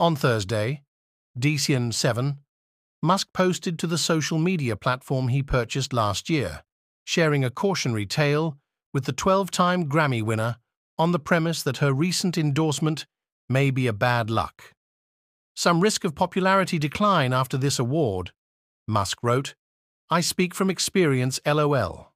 On Thursday, Decian 7, Musk posted to the social media platform he purchased last year, sharing a cautionary tale with the 12-time Grammy winner on the premise that her recent endorsement may be a bad luck. Some risk of popularity decline after this award, Musk wrote. I speak from experience, lol.